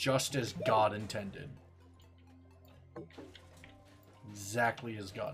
just as God intended. Exactly as God